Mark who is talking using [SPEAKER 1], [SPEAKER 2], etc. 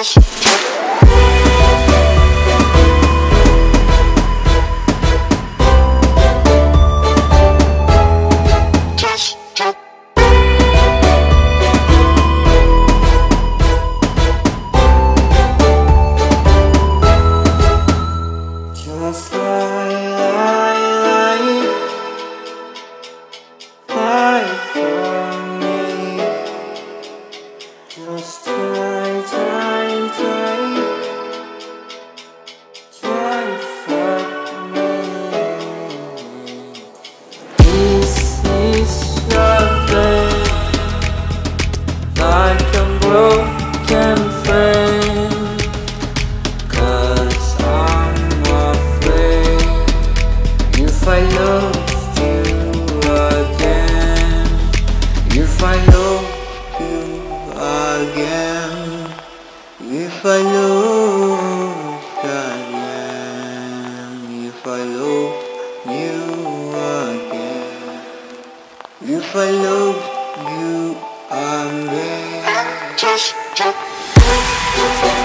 [SPEAKER 1] Just fly, If I love you, I'm just, just.